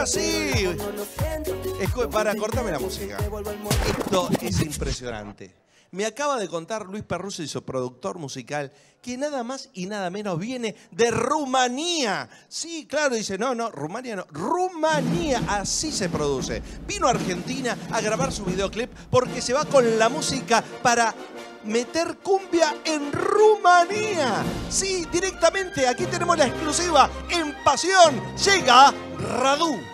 Ahora sí. Para, cortame la música. Esto es impresionante. Me acaba de contar Luis Perruso y su productor musical que nada más y nada menos viene de Rumanía. Sí, claro, dice, no, no, Rumania no. Rumanía, así se produce. Vino a Argentina a grabar su videoclip porque se va con la música para meter cumbia en Rumanía. Sí, directamente, aquí tenemos la exclusiva. En Pasión llega Radu.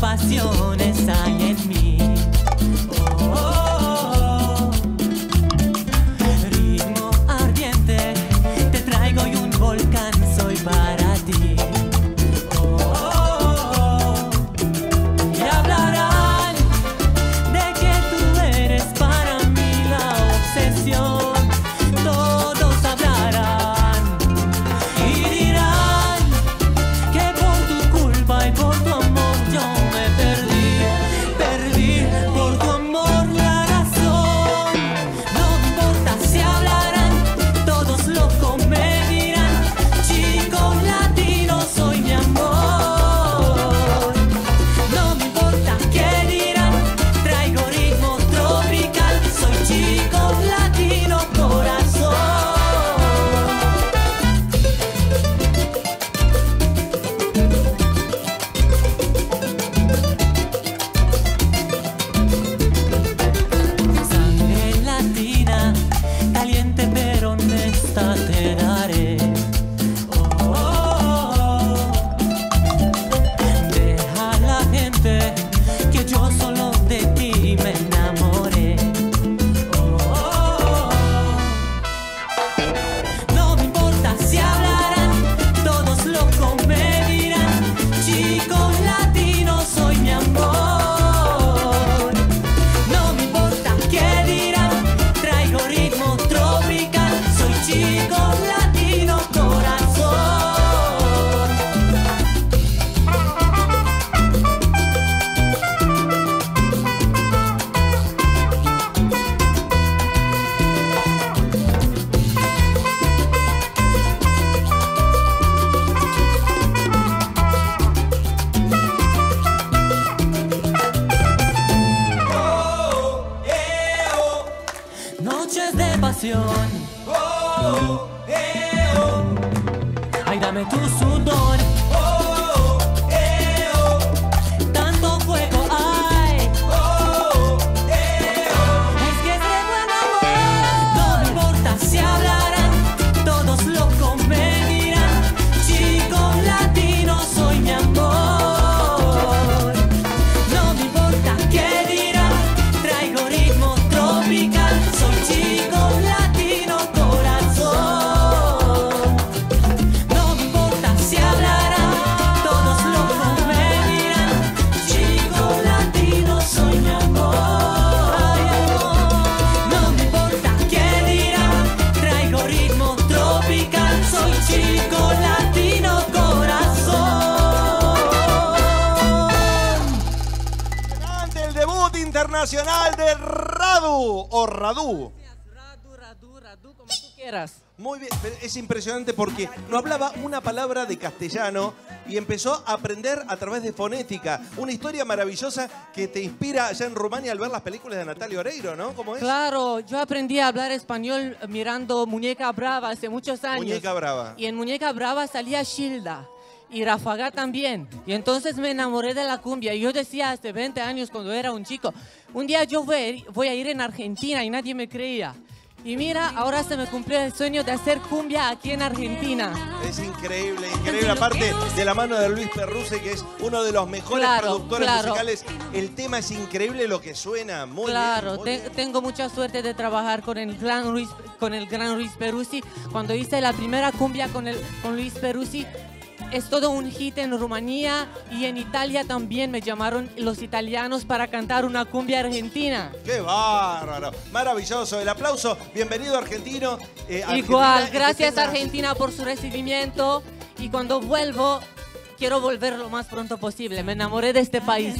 Pasiones hay canción. Oh, eh, oh. Ay, dame tu internacional de Radu o Radu. Radu, Radu, Radu, como tú quieras. Muy bien, es impresionante porque no hablaba una palabra de castellano y empezó a aprender a través de fonética. Una historia maravillosa que te inspira allá en Rumania al ver las películas de Natalia Oreiro, ¿no? ¿Cómo es? Claro, yo aprendí a hablar español mirando Muñeca Brava hace muchos años. Muñeca Brava. Y en Muñeca Brava salía Shilda y Rafaga también. Y entonces me enamoré de la cumbia. Y yo decía hace 20 años cuando era un chico, un día yo voy a ir, voy a ir en Argentina y nadie me creía. Y mira, ahora se me cumplió el sueño de hacer cumbia aquí en Argentina. Es increíble, increíble. Aparte de la mano de Luis Perruse, que es uno de los mejores Claro, productores claro. musicales. El tema es increíble lo que suena. Muy claro, bien. muy te- bien. tengo mucha suerte de trabajar con el gran Luis, con el gran Luis Peruzzi. Cuando hice la primera cumbia con, el, con Luis Peruzzi, es todo un hit en Rumanía y en Italia también me llamaron los italianos para cantar una cumbia argentina. ¡Qué bárbaro! Maravilloso. El aplauso. Bienvenido, argentino. Eh, Igual, Argentina, gracias Argentina por su recibimiento y cuando vuelvo quiero volver lo más pronto posible. Me enamoré de este país.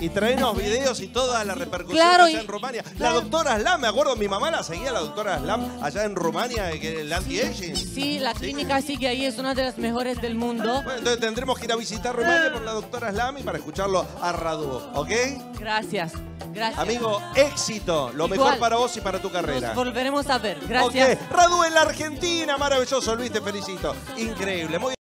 Y traenos videos y toda la repercusión Claro, allá y- en Rumania. La doctora Slam, me acuerdo, mi mamá la seguía, la doctora Slam, allá en Rumania, eh, el anti-aging. Sí, la clínica sigue ahí, es una de las mejores del mundo. Bueno, entonces tendremos que ir a visitar Rumania por la doctora Slam y para escucharlo a Radu, ¿ok? Gracias, gracias. Amigo, éxito. Lo Igual. mejor para vos y para tu carrera. Nos volveremos a ver. Gracias. Ok, Radu en la Argentina, maravilloso. Luis, te felicito. Increíble. Muy